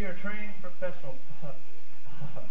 We are trained professionals. Uh,